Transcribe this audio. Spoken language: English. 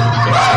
So.